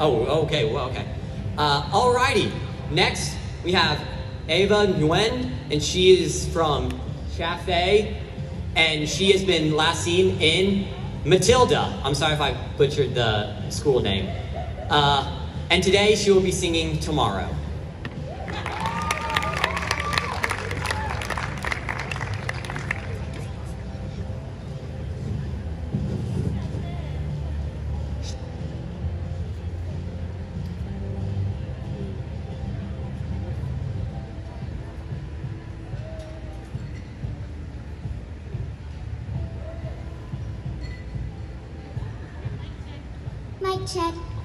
Oh, okay, well, okay. Uh, alrighty. Next, we have Ava Nguyen, and she is from Chafe, and she has been last seen in Matilda. I'm sorry if I butchered the school name. Uh, and today she will be singing Tomorrow. Mic